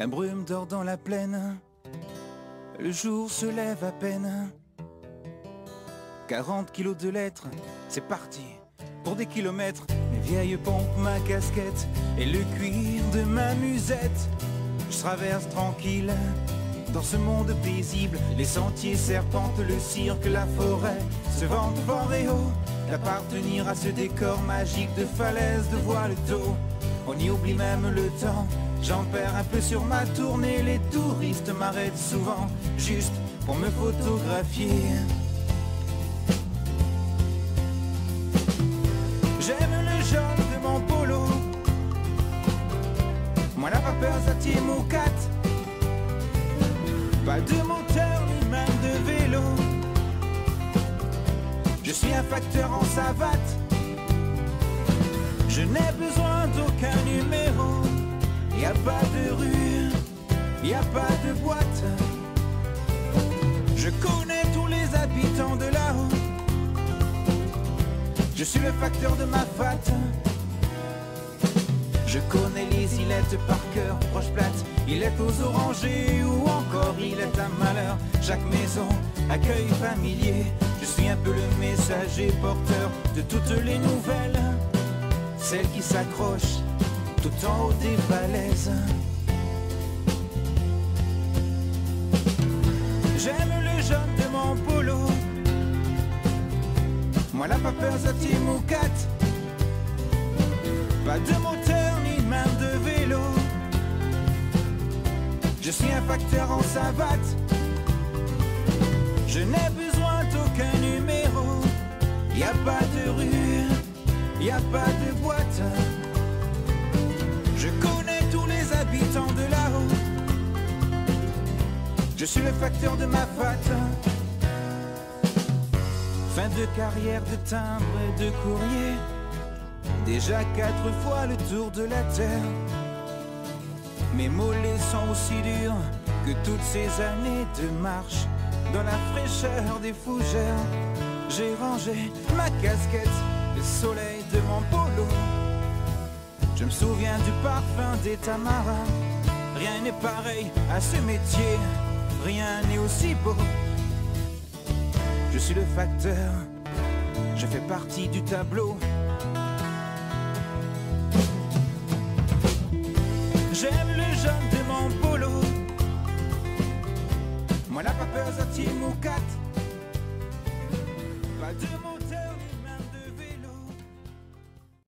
La brume dort dans la plaine. Le jour se lève à peine. 40 kilos de lettres, c'est parti. Pour des kilomètres, mes vieilles pompes, ma casquette et le cuir de ma musette. Je traverse tranquille dans ce monde paisible. Les sentiers serpentent, le cirque, la forêt se vendent fort et haut. D'appartenir à ce décor magique de falaises de voile d'eau. On y oublie même le temps. J'en perds un peu sur ma tournée. Les touristes m'arrêtent souvent juste pour me photographier. J'aime le jaune de mon polo. Moi la vapeur mon 4 Pas de moteur ni même de vélo. Je suis un facteur en savate. Je n'ai besoin d'aucun numéro. Y a pas de rue, y a pas de boîte. Je connais tous les habitants de là-haut. Je suis le facteur de ma fat. Je connais les îlettes par cœur, proche plate, il est aux orangers ou encore il est un malheur. Chaque maison, accueil familier, je suis un peu le messager porteur de toutes les nouvelles, celles qui s'accrochent tout en haut des falaises. J'aime le jaune de mon polo, moi la vapeur ça mon 4 Pas de moteur ni même de vélo. Je suis un facteur en savate. Je n'ai besoin d'aucun numéro. Y a pas de rue, y a pas de boîte Je connais tous les habitants de là-haut Je suis le facteur de ma fat Fin de carrière de timbre et de courrier. Déjà quatre fois le tour de la terre. Mes mollets sont aussi durs que toutes ces années de marche. Dans la fraîcheur des fougères, j'ai rangé ma casquette, le soleil de mon polo. Je me souviens du parfum des tamarins. Rien n'est pareil à ce métier, rien n'est aussi beau. Je suis le facteur, je fais partie du tableau. J'aime le jaune de mon polo. Moi la papeuse à mon 4 Pas de